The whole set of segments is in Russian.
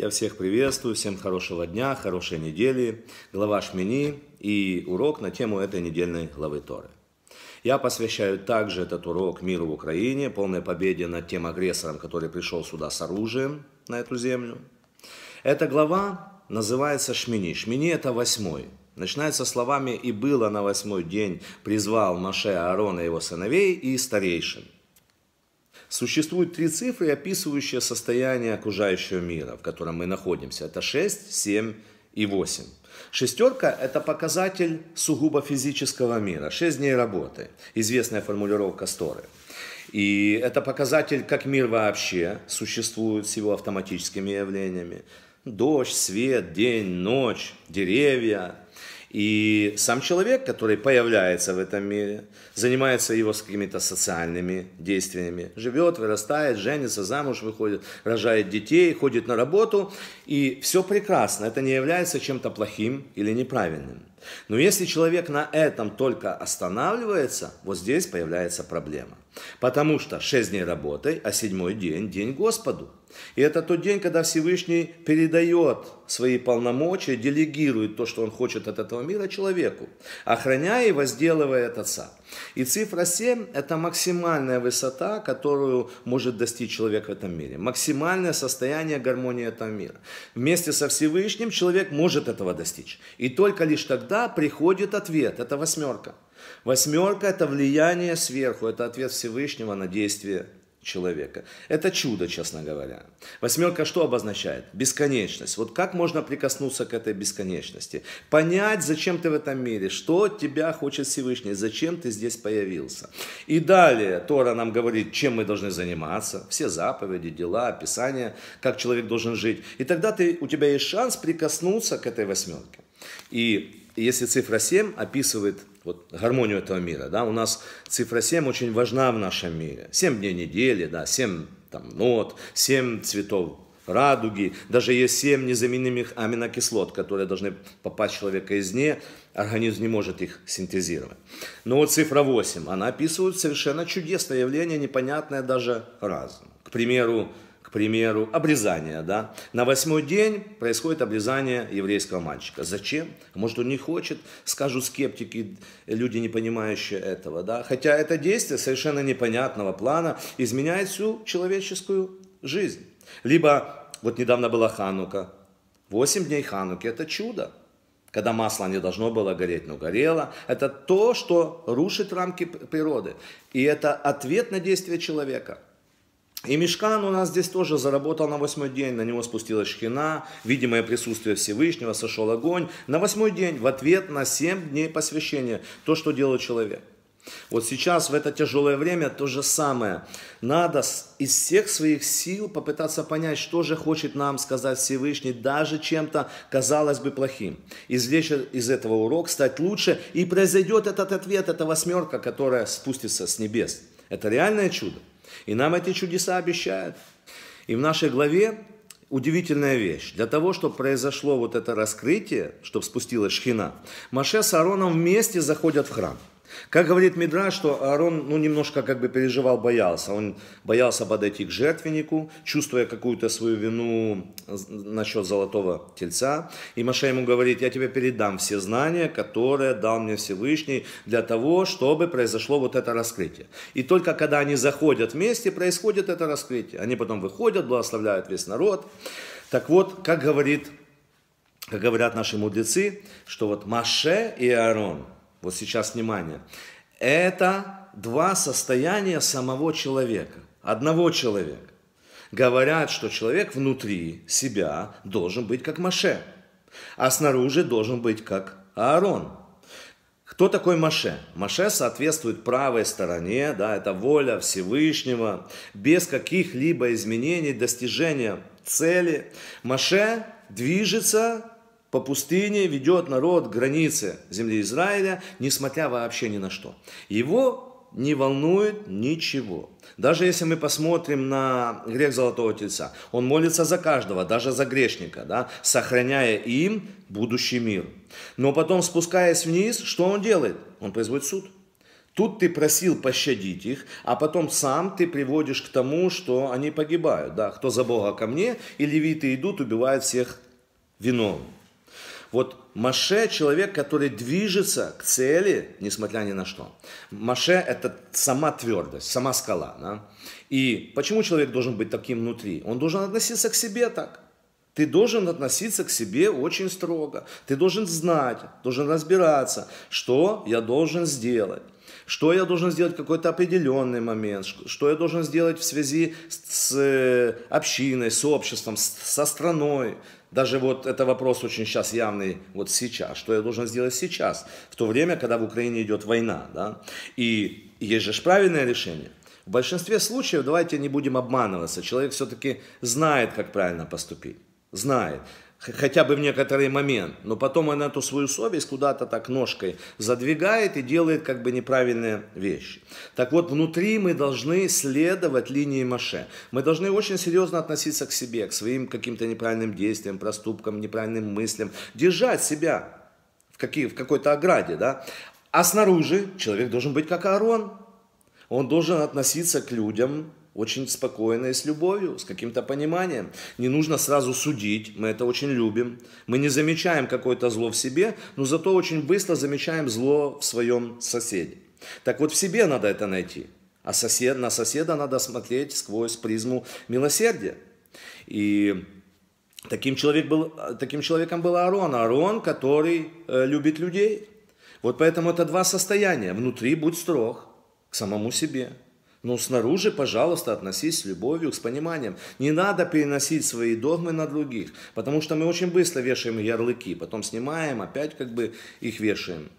Я всех приветствую, всем хорошего дня, хорошей недели. Глава Шмини и урок на тему этой недельной главы Торы. Я посвящаю также этот урок миру в Украине, полной победе над тем агрессором, который пришел сюда с оружием на эту землю. Эта глава называется Шмини. Шмини это восьмой. Начинается словами «И было на восьмой день, призвал Маше Аарона и его сыновей и старейшин». Существует три цифры, описывающие состояние окружающего мира, в котором мы находимся. Это 6, 7 и 8. Шестерка – это показатель сугубо физического мира. Шесть дней работы. Известная формулировка Сторы. И это показатель, как мир вообще существует с его автоматическими явлениями. Дождь, свет, день, ночь, деревья – и сам человек, который появляется в этом мире, занимается его какими-то социальными действиями, живет, вырастает, женится, замуж выходит, рожает детей, ходит на работу, и все прекрасно, это не является чем-то плохим или неправильным. Но если человек на этом только останавливается, вот здесь появляется проблема. Потому что шесть дней работы, а седьмой день – день Господу. И это тот день, когда Всевышний передает свои полномочия, делегирует то, что он хочет от этого мира человеку, охраняя и возделывая от Отца. И цифра 7 – это максимальная высота, которую может достичь человек в этом мире. Максимальное состояние гармонии этого мира. Вместе со Всевышним человек может этого достичь. И только лишь тогда приходит ответ. Это восьмерка. Восьмерка – это влияние сверху, это ответ Всевышнего на действие человека. Это чудо, честно говоря. Восьмерка что обозначает? Бесконечность. Вот как можно прикоснуться к этой бесконечности? Понять, зачем ты в этом мире, что тебя хочет Всевышний, зачем ты здесь появился. И далее Тора нам говорит, чем мы должны заниматься, все заповеди, дела, описания, как человек должен жить. И тогда ты, у тебя есть шанс прикоснуться к этой восьмерке. И если цифра 7 описывает вот, гармонию этого мира, да, у нас цифра 7 очень важна в нашем мире. 7 дней недели, да, 7 там, нот, 7 цветов радуги, даже есть 7 незаменимых аминокислот, которые должны попасть в человека извне, организм не может их синтезировать. Но вот цифра 8, она описывает совершенно чудесное явление, непонятное даже разуму. К примеру, к примеру, обрезание, да. На восьмой день происходит обрезание еврейского мальчика. Зачем? Может, он не хочет, скажут скептики, люди, не понимающие этого, да. Хотя это действие совершенно непонятного плана изменяет всю человеческую жизнь. Либо, вот недавно была Ханука, восемь дней Хануки, это чудо когда масло не должно было гореть, но горело. Это то, что рушит рамки природы. И это ответ на действие человека – и Мешкан у нас здесь тоже заработал на восьмой день, на него спустилась шхина, видимое присутствие Всевышнего, сошел огонь. На восьмой день в ответ на семь дней посвящения, то, что делает человек. Вот сейчас, в это тяжелое время, то же самое. Надо из всех своих сил попытаться понять, что же хочет нам сказать Всевышний, даже чем-то, казалось бы, плохим. Извлечь из этого урок, стать лучше, и произойдет этот ответ, эта восьмерка, которая спустится с небес. Это реальное чудо. И нам эти чудеса обещают. И в нашей главе удивительная вещь. Для того, чтобы произошло вот это раскрытие, чтобы спустилась шхина, Маше с Аароном вместе заходят в храм – как говорит Мидра, что Аарон ну, немножко как бы переживал, боялся. Он боялся подойти к жертвеннику, чувствуя какую-то свою вину насчет золотого тельца. И Маша ему говорит, я тебе передам все знания, которые дал мне Всевышний для того, чтобы произошло вот это раскрытие. И только когда они заходят вместе, происходит это раскрытие. Они потом выходят, благословляют весь народ. Так вот, как говорит как говорят наши мудрецы, что вот Маше и Аарон – вот сейчас внимание, это два состояния самого человека, одного человека. Говорят, что человек внутри себя должен быть как Маше, а снаружи должен быть как Аарон. Кто такой Маше? Маше соответствует правой стороне, да, это воля Всевышнего, без каких-либо изменений, достижения цели. Маше движется по пустыне ведет народ к границе земли Израиля, несмотря вообще ни на что. Его не волнует ничего. Даже если мы посмотрим на грех Золотого Тельца, он молится за каждого, даже за грешника, да, сохраняя им будущий мир. Но потом, спускаясь вниз, что он делает? Он производит суд. Тут ты просил пощадить их, а потом сам ты приводишь к тому, что они погибают. Да? Кто за Бога ко мне, и левиты идут, убивают всех виновных. Вот Маше – человек, который движется к цели, несмотря ни на что. Маше – это сама твердость, сама скала. Да? И почему человек должен быть таким внутри? Он должен относиться к себе так. Ты должен относиться к себе очень строго. Ты должен знать, должен разбираться, что я должен сделать. Что я должен сделать в какой-то определенный момент, что я должен сделать в связи с э, общиной, с обществом, со страной, даже вот это вопрос очень сейчас явный, вот сейчас, что я должен сделать сейчас, в то время, когда в Украине идет война, да, и есть же правильное решение. В большинстве случаев, давайте не будем обманываться, человек все-таки знает, как правильно поступить, знает хотя бы в некоторый момент, но потом он эту свою совесть куда-то так ножкой задвигает и делает как бы неправильные вещи. Так вот, внутри мы должны следовать линии Маше. Мы должны очень серьезно относиться к себе, к своим каким-то неправильным действиям, проступкам, неправильным мыслям, держать себя в, какие, в какой-то ограде, да. А снаружи человек должен быть как Аарон. Он должен относиться к людям очень спокойно и с любовью, с каким-то пониманием. Не нужно сразу судить, мы это очень любим. Мы не замечаем какое-то зло в себе, но зато очень быстро замечаем зло в своем соседе. Так вот в себе надо это найти. А сосед, на соседа надо смотреть сквозь призму милосердия. И таким, человек был, таким человеком был Аарон. Аарон, который э, любит людей. Вот поэтому это два состояния. Внутри будь строг к самому себе. Но снаружи, пожалуйста, относись с любовью, с пониманием. Не надо переносить свои догмы на других, потому что мы очень быстро вешаем ярлыки, потом снимаем, опять как бы их вешаем.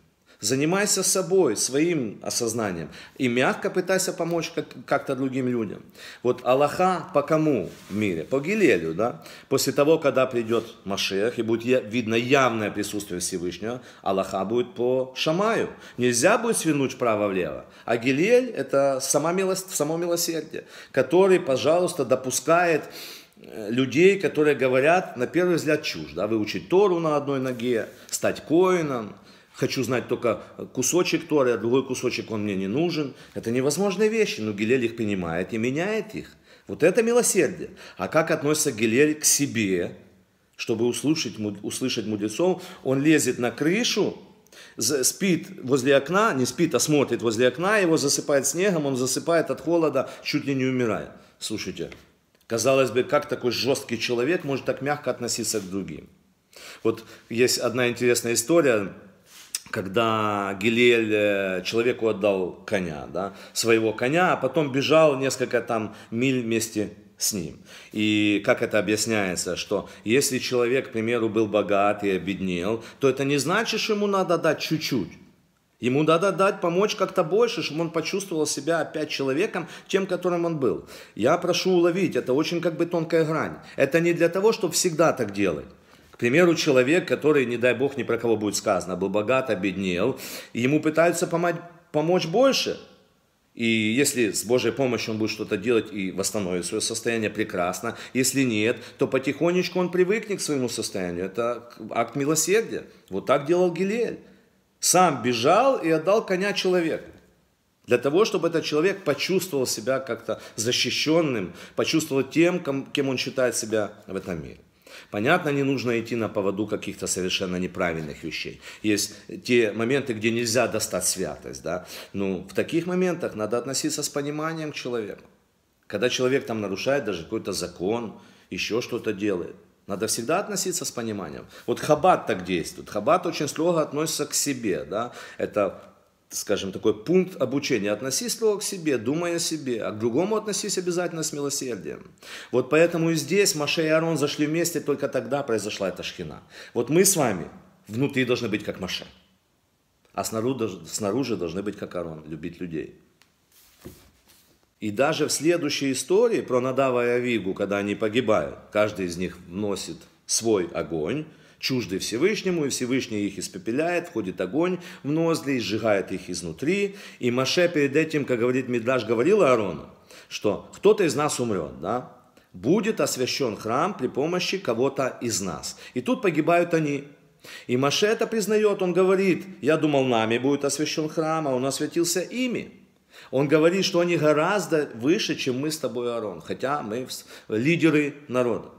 Занимайся собой, своим осознанием. И мягко пытайся помочь как-то другим людям. Вот Аллаха по кому в мире? По Гилелю, да? После того, когда придет Машех и будет видно явное присутствие Всевышнего, Аллаха будет по Шамаю. Нельзя будет свинуть вправо-влево. А Гилель – это сама милость, само милосердие, который, пожалуйста, допускает э, людей, которые говорят, на первый взгляд, чушь. Да? Выучить Тору на одной ноге, стать коином, хочу знать только кусочек Торы, а другой кусочек он мне не нужен. Это невозможные вещи, но Гилель их понимает и меняет их. Вот это милосердие. А как относится Гилель к себе, чтобы услышать, услышать мудрецов? Он лезет на крышу, спит возле окна, не спит, а смотрит возле окна, его засыпает снегом, он засыпает от холода, чуть ли не умирая. Слушайте, казалось бы, как такой жесткий человек может так мягко относиться к другим? Вот есть одна интересная история, когда Гилель э, человеку отдал коня, да, своего коня, а потом бежал несколько там миль вместе с ним. И как это объясняется, что если человек, к примеру, был богат и обеднел, то это не значит, что ему надо дать чуть-чуть. Ему надо дать, помочь как-то больше, чтобы он почувствовал себя опять человеком, тем, которым он был. Я прошу уловить, это очень как бы тонкая грань. Это не для того, чтобы всегда так делать примеру, человек, который, не дай бог, ни про кого будет сказано, был богат, обеднел, и ему пытаются помочь, помочь больше. И если с Божьей помощью он будет что-то делать и восстановит свое состояние, прекрасно. Если нет, то потихонечку он привыкнет к своему состоянию. Это акт милосердия. Вот так делал Гилель. Сам бежал и отдал коня человеку. Для того, чтобы этот человек почувствовал себя как-то защищенным, почувствовал тем, кем он считает себя в этом мире. Понятно, не нужно идти на поводу каких-то совершенно неправильных вещей. Есть те моменты, где нельзя достать святость. Да? Ну, в таких моментах надо относиться с пониманием к человеку. Когда человек там нарушает даже какой-то закон, еще что-то делает, надо всегда относиться с пониманием. Вот Хаббат так действует. Хаббат очень строго относится к себе. Да? Это скажем, такой пункт обучения. Относись строго к себе, думай о себе, а к другому относись обязательно с милосердием. Вот поэтому и здесь Маше и Аарон зашли вместе, только тогда произошла эта шхина. Вот мы с вами внутри должны быть как Маше, а снаружи, снаружи должны быть как Аарон, любить людей. И даже в следующей истории про Надава и Авигу, когда они погибают, каждый из них вносит свой огонь, чужды Всевышнему, и Всевышний их испепеляет, входит огонь в ноздри, сжигает их изнутри. И Маше перед этим, как говорит Мидраш, говорил Аарону, что кто-то из нас умрет, да? будет освящен храм при помощи кого-то из нас. И тут погибают они. И Маше это признает, он говорит, я думал, нами будет освящен храм, а он освятился ими. Он говорит, что они гораздо выше, чем мы с тобой, Аарон, хотя мы лидеры народа.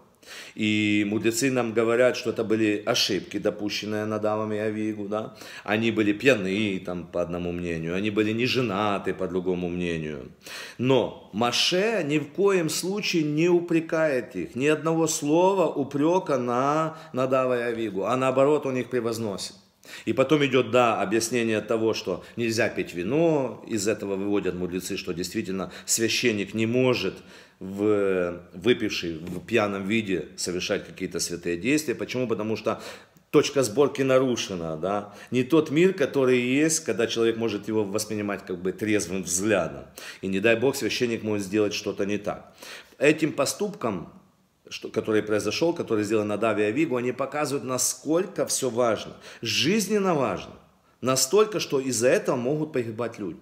И мудрецы нам говорят, что это были ошибки, допущенные Надавом и Авигу, да. Они были пьяны, там, по одному мнению, они были не женаты, по другому мнению. Но Маше ни в коем случае не упрекает их, ни одного слова упрека на Надава и Авигу, а наоборот он их превозносит. И потом идет, да, объяснение того, что нельзя пить вино, из этого выводят мудрецы, что действительно священник не может в выпивший в пьяном виде совершать какие-то святые действия. Почему? Потому что точка сборки нарушена, да, не тот мир, который есть, когда человек может его воспринимать как бы трезвым взглядом. И не дай Бог, священник может сделать что-то не так. Этим поступком, что, который произошел, который сделал на Даве Авигу, они показывают, насколько все важно, жизненно важно. Настолько, что из-за этого могут погибать люди.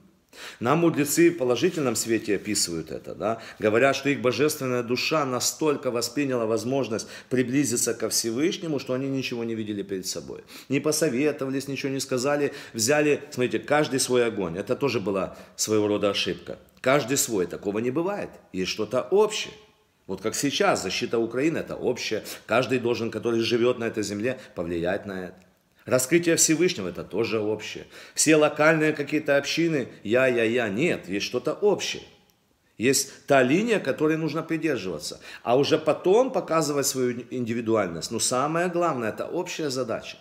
Нам мудрецы в положительном свете описывают это, да? говорят, что их божественная душа настолько восприняла возможность приблизиться ко Всевышнему, что они ничего не видели перед собой. Не посоветовались, ничего не сказали, взяли, смотрите, каждый свой огонь. Это тоже была своего рода ошибка. Каждый свой, такого не бывает. Есть что-то общее. Вот как сейчас, защита Украины это общее. Каждый должен, который живет на этой земле, повлиять на это. Раскрытие Всевышнего – это тоже общее. Все локальные какие-то общины – я, я, я. Нет, есть что-то общее. Есть та линия, которой нужно придерживаться. А уже потом показывать свою индивидуальность. Но самое главное – это общая задача.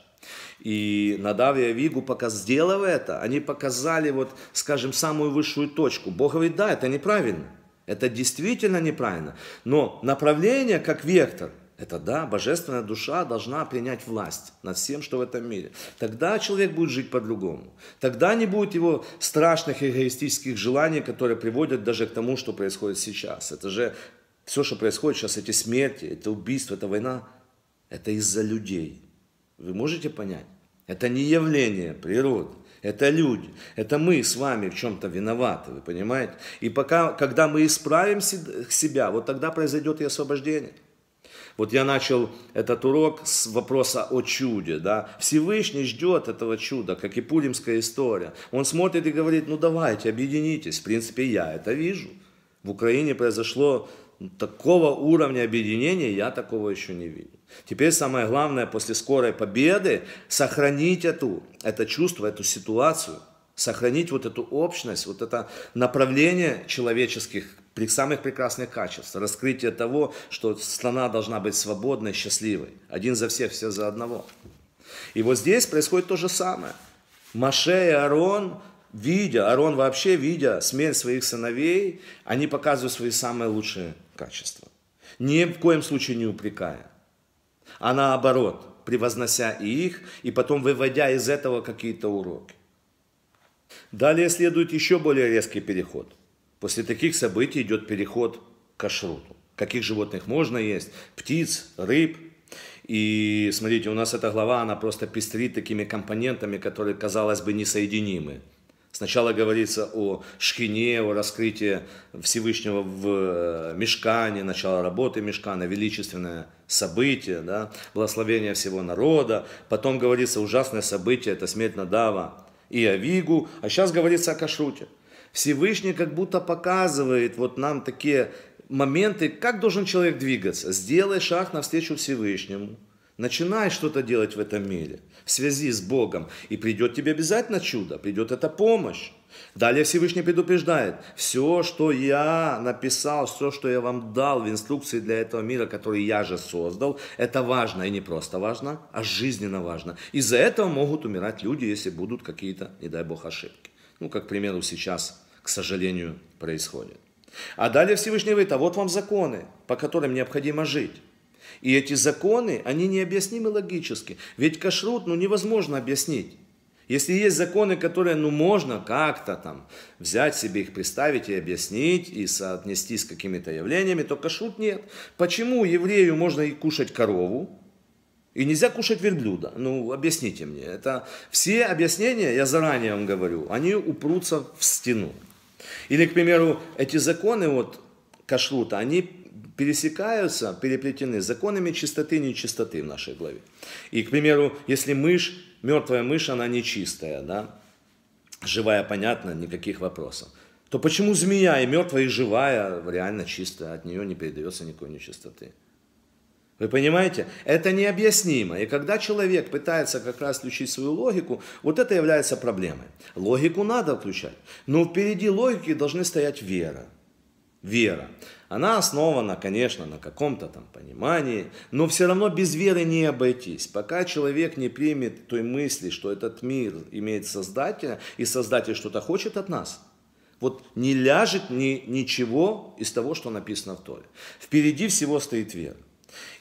И Надав и Авигу, пока сделав это, они показали, вот, скажем, самую высшую точку. Бог говорит, да, это неправильно. Это действительно неправильно. Но направление как вектор – это да, божественная душа должна принять власть над всем, что в этом мире. Тогда человек будет жить по-другому. Тогда не будет его страшных эгоистических желаний, которые приводят даже к тому, что происходит сейчас. Это же все, что происходит сейчас, эти смерти, это убийства, это война, это из-за людей. Вы можете понять? Это не явление природы. Это люди, это мы с вами в чем-то виноваты, вы понимаете? И пока, когда мы исправим себя, вот тогда произойдет и освобождение. Вот я начал этот урок с вопроса о чуде. Да? Всевышний ждет этого чуда, как и пулимская история. Он смотрит и говорит, ну давайте, объединитесь. В принципе, я это вижу. В Украине произошло такого уровня объединения, я такого еще не видел. Теперь самое главное, после скорой победы, сохранить эту, это чувство, эту ситуацию, сохранить вот эту общность, вот это направление человеческих при самых прекрасных качеств, раскрытие того, что страна должна быть свободной, счастливой. Один за всех, все за одного. И вот здесь происходит то же самое. Маше и Арон, видя, Арон вообще видя смерть своих сыновей, они показывают свои самые лучшие качества. Ни в коем случае не упрекая, а наоборот, превознося их и потом выводя из этого какие-то уроки. Далее следует еще более резкий переход. После таких событий идет переход к кашруту. Каких животных можно есть? Птиц, рыб. И смотрите, у нас эта глава, она просто пестрит такими компонентами, которые, казалось бы, несоединимы. Сначала говорится о шхине, о раскрытии Всевышнего в э, мешкане, начало работы мешкана, величественное событие, да, благословение всего народа. Потом говорится ужасное событие, это смерть Надава и Авигу. А сейчас говорится о кашруте. Всевышний как будто показывает вот нам такие моменты, как должен человек двигаться. Сделай шаг навстречу Всевышнему. Начинай что-то делать в этом мире, в связи с Богом, и придет тебе обязательно чудо, придет эта помощь. Далее Всевышний предупреждает, все, что я написал, все, что я вам дал в инструкции для этого мира, который я же создал, это важно, и не просто важно, а жизненно важно. Из-за этого могут умирать люди, если будут какие-то, не дай Бог, ошибки. Ну, как, к примеру, сейчас, к сожалению, происходит. А далее Всевышний говорит, а вот вам законы, по которым необходимо жить. И эти законы, они необъяснимы логически. Ведь кашрут, ну, невозможно объяснить. Если есть законы, которые, ну, можно как-то там взять себе их, представить и объяснить, и соотнести с какими-то явлениями, то кашрут нет. Почему еврею можно и кушать корову, и нельзя кушать верблюда. Ну, объясните мне. Это все объяснения, я заранее вам говорю, они упрутся в стену. Или, к примеру, эти законы вот кашрута, они пересекаются, переплетены законами чистоты и нечистоты в нашей главе. И, к примеру, если мышь, мертвая мышь, она нечистая, да, живая, понятно, никаких вопросов, то почему змея и мертвая, и живая реально чистая, от нее не передается никакой нечистоты? Вы понимаете? Это необъяснимо. И когда человек пытается как раз включить свою логику, вот это является проблемой. Логику надо включать. Но впереди логики должны стоять вера. Вера. Она основана, конечно, на каком-то там понимании, но все равно без веры не обойтись. Пока человек не примет той мысли, что этот мир имеет Создателя, и Создатель что-то хочет от нас, вот не ляжет ни, ничего из того, что написано в Торе. Впереди всего стоит вера.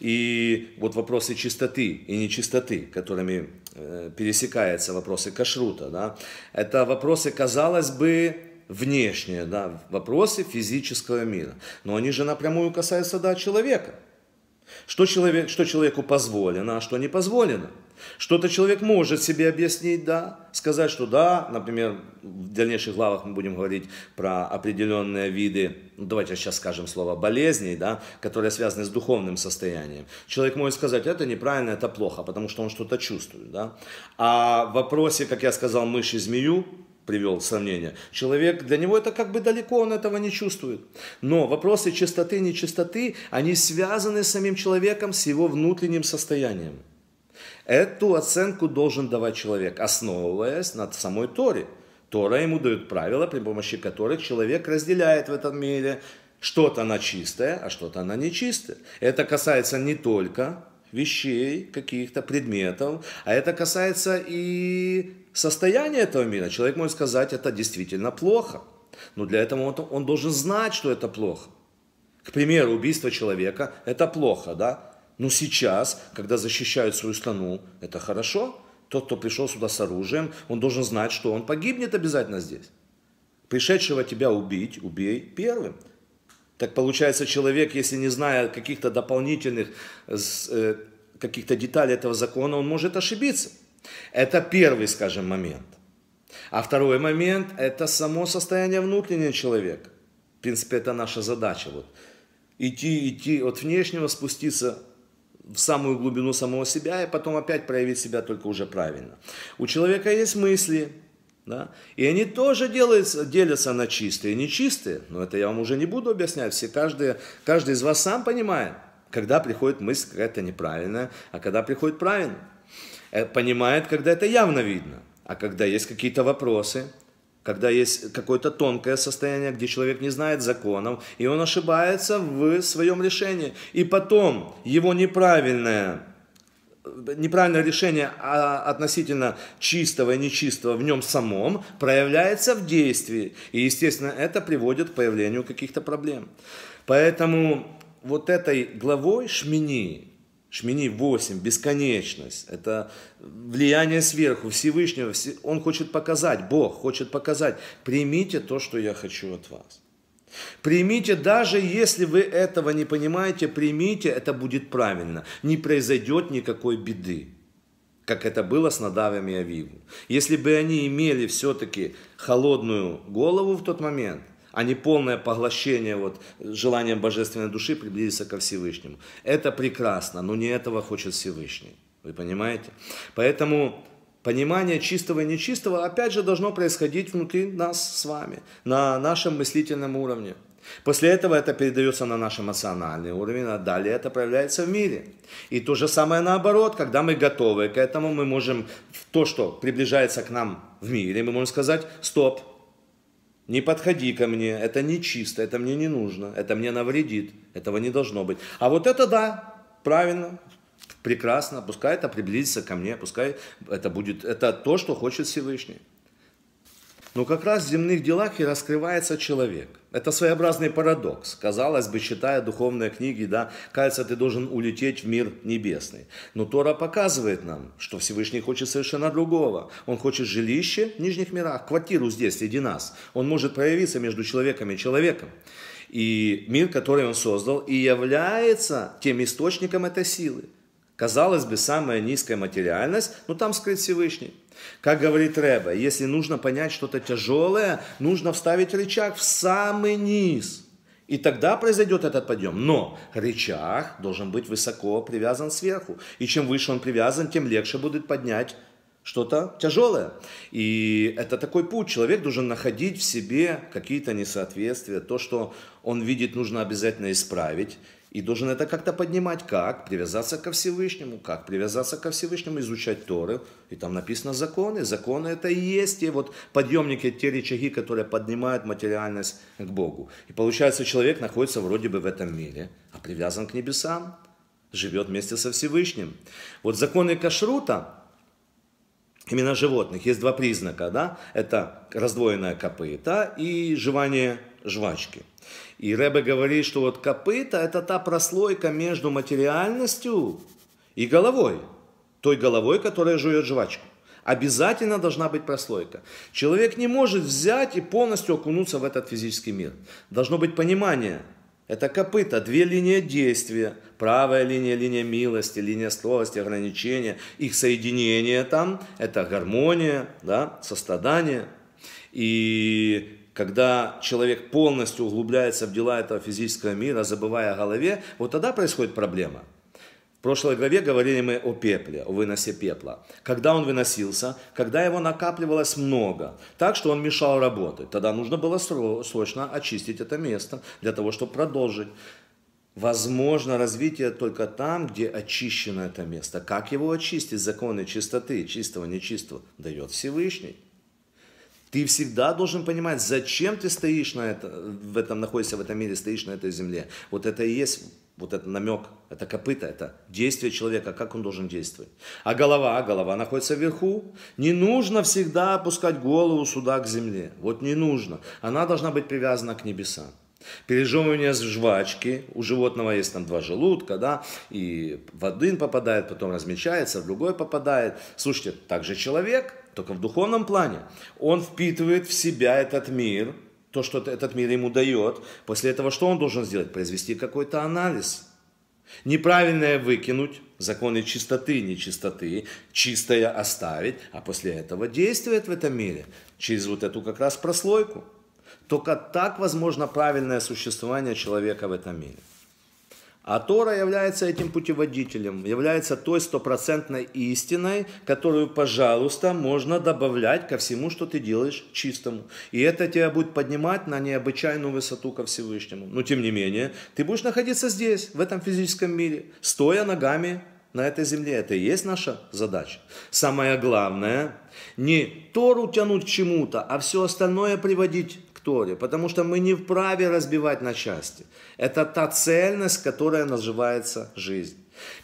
И вот вопросы чистоты и нечистоты, которыми э, пересекаются вопросы кашрута, да, это вопросы, казалось бы, внешние, да, вопросы физического мира. Но они же напрямую касаются да, человека. Что, человек, что человеку позволено, а что не позволено. Что-то человек может себе объяснить, да, сказать, что да, например, в дальнейших главах мы будем говорить про определенные виды, ну, давайте сейчас скажем слово болезней, да, которые связаны с духовным состоянием. Человек может сказать, это неправильно, это плохо, потому что он что-то чувствует, да. А в вопросе, как я сказал, мышь и змею, привел сравнение. Человек, для него это как бы далеко, он этого не чувствует. Но вопросы чистоты нечистоты, они связаны с самим человеком, с его внутренним состоянием. Эту оценку должен давать человек, основываясь на самой Торе. Тора ему дает правила, при помощи которых человек разделяет в этом мире что-то на чистое, а что-то на нечистое. Это касается не только вещей, каких-то предметов, а это касается и состояния этого мира. Человек может сказать, это действительно плохо. Но для этого он, он должен знать, что это плохо. К примеру, убийство человека – это плохо, да? Но сейчас, когда защищают свою страну, это хорошо. Тот, кто пришел сюда с оружием, он должен знать, что он погибнет обязательно здесь. Пришедшего тебя убить, убей первым. Так получается, человек, если не зная каких-то дополнительных э, каких-то деталей этого закона, он может ошибиться. Это первый, скажем, момент. А второй момент – это само состояние внутреннего человека. В принципе, это наша задача. Вот. Идти, идти от внешнего, спуститься в самую глубину самого себя и потом опять проявить себя только уже правильно. У человека есть мысли, да? И они тоже делаются, делятся на чистые и нечистые. Но это я вам уже не буду объяснять. Все, каждый, каждый из вас сам понимает, когда приходит мысль какая-то неправильная, а когда приходит правильно. Э, понимает, когда это явно видно. А когда есть какие-то вопросы, когда есть какое-то тонкое состояние, где человек не знает законов, и он ошибается в своем решении. И потом его неправильное неправильное решение а, относительно чистого и нечистого в нем самом проявляется в действии. И, естественно, это приводит к появлению каких-то проблем. Поэтому вот этой главой Шмини, Шмини 8, бесконечность, это влияние сверху, Всевышнего, он хочет показать, Бог хочет показать, примите то, что я хочу от вас. Примите, даже если вы этого не понимаете, примите, это будет правильно. Не произойдет никакой беды, как это было с Надавом и Авивом. Если бы они имели все-таки холодную голову в тот момент, а не полное поглощение вот, желанием божественной души приблизиться ко Всевышнему. Это прекрасно, но не этого хочет Всевышний. Вы понимаете? Поэтому Понимание чистого и нечистого, опять же, должно происходить внутри нас с вами, на нашем мыслительном уровне. После этого это передается на наш эмоциональный уровень, а далее это проявляется в мире. И то же самое наоборот, когда мы готовы к этому, мы можем то, что приближается к нам в мире, мы можем сказать, стоп, не подходи ко мне, это не чисто, это мне не нужно, это мне навредит, этого не должно быть. А вот это да, правильно, прекрасно, пускай это приблизится ко мне, пускай это будет, это то, что хочет Всевышний. Но как раз в земных делах и раскрывается человек. Это своеобразный парадокс. Казалось бы, читая духовные книги, да, кажется, ты должен улететь в мир небесный. Но Тора показывает нам, что Всевышний хочет совершенно другого. Он хочет жилище в нижних мирах, квартиру здесь, среди нас. Он может проявиться между человеком и человеком. И мир, который он создал, и является тем источником этой силы. Казалось бы, самая низкая материальность, но там скрыт Всевышний. Как говорит Рэба, если нужно понять что-то тяжелое, нужно вставить рычаг в самый низ. И тогда произойдет этот подъем. Но рычаг должен быть высоко привязан сверху. И чем выше он привязан, тем легче будет поднять что-то тяжелое. И это такой путь. Человек должен находить в себе какие-то несоответствия. То, что он видит, нужно обязательно исправить. И должен это как-то поднимать. Как? Привязаться ко Всевышнему. Как привязаться ко Всевышнему? Изучать Торы. И там написано законы. Законы это и есть те вот подъемники, те рычаги, которые поднимают материальность к Богу. И получается, человек находится вроде бы в этом мире, а привязан к небесам. Живет вместе со Всевышним. Вот законы кашрута, именно животных, есть два признака. Да? Это раздвоенное копыта и жевание жвачки. И Рэбе говорит, что вот копыта – это та прослойка между материальностью и головой. Той головой, которая жует жвачку. Обязательно должна быть прослойка. Человек не может взять и полностью окунуться в этот физический мир. Должно быть понимание. Это копыта, две линии действия. Правая линия, линия милости, линия строгости, ограничения. Их соединение там – это гармония, да, сострадание. И когда человек полностью углубляется в дела этого физического мира, забывая о голове, вот тогда происходит проблема. В прошлой главе говорили мы о пепле, о выносе пепла. Когда он выносился, когда его накапливалось много, так что он мешал работать, тогда нужно было срочно очистить это место для того, чтобы продолжить. Возможно развитие только там, где очищено это место. Как его очистить? Законы чистоты, чистого, нечистого дает Всевышний. Ты всегда должен понимать, зачем ты стоишь на это, в этом, находишься в этом мире, стоишь на этой земле. Вот это и есть вот этот намек, это копыта, это действие человека, как он должен действовать. А голова, голова находится вверху. Не нужно всегда опускать голову сюда к земле. Вот не нужно. Она должна быть привязана к небесам. Пережевывание жвачки, у животного есть там два желудка, да, и в один попадает, потом размечается, в другой попадает. Слушайте, также человек, только в духовном плане. Он впитывает в себя этот мир, то, что этот мир ему дает. После этого что он должен сделать? Произвести какой-то анализ. Неправильное выкинуть, законы чистоты, нечистоты, чистое оставить, а после этого действовать в этом мире через вот эту как раз прослойку. Только так возможно правильное существование человека в этом мире. А Тора является этим путеводителем, является той стопроцентной истиной, которую, пожалуйста, можно добавлять ко всему, что ты делаешь чистому. И это тебя будет поднимать на необычайную высоту ко Всевышнему. Но тем не менее, ты будешь находиться здесь, в этом физическом мире, стоя ногами на этой земле. Это и есть наша задача. Самое главное, не Тору тянуть к чему-то, а все остальное приводить Торе, потому что мы не вправе разбивать на части. Это та цельность, которая называется жизнь.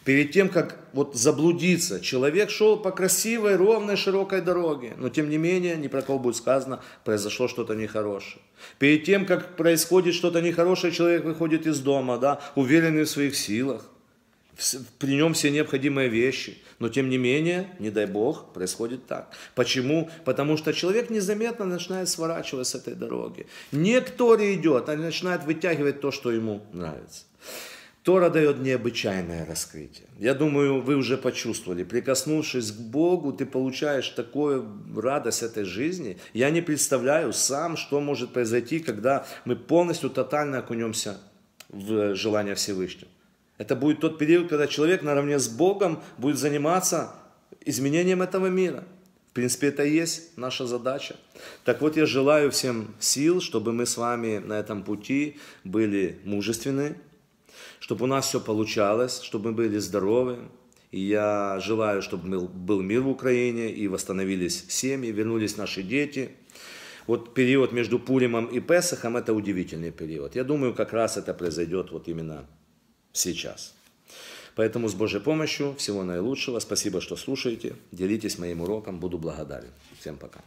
Перед тем, как вот заблудиться, человек шел по красивой, ровной, широкой дороге, но тем не менее, не про кого будет сказано, произошло что-то нехорошее. Перед тем, как происходит что-то нехорошее, человек выходит из дома, да, уверенный в своих силах, при нем все необходимые вещи. Но тем не менее, не дай Бог, происходит так. Почему? Потому что человек незаметно начинает сворачивать с этой дороги. Не идет, а начинает вытягивать то, что ему нравится. Тора дает необычайное раскрытие. Я думаю, вы уже почувствовали. Прикоснувшись к Богу, ты получаешь такую радость этой жизни. Я не представляю сам, что может произойти, когда мы полностью, тотально окунемся в желание Всевышнего. Это будет тот период, когда человек наравне с Богом будет заниматься изменением этого мира. В принципе, это и есть наша задача. Так вот, я желаю всем сил, чтобы мы с вами на этом пути были мужественны, чтобы у нас все получалось, чтобы мы были здоровы. И я желаю, чтобы был мир в Украине, и восстановились семьи, вернулись наши дети. Вот период между Пуримом и Песохом – это удивительный период. Я думаю, как раз это произойдет вот именно сейчас. Поэтому с Божьей помощью всего наилучшего. Спасибо, что слушаете. Делитесь моим уроком. Буду благодарен. Всем пока.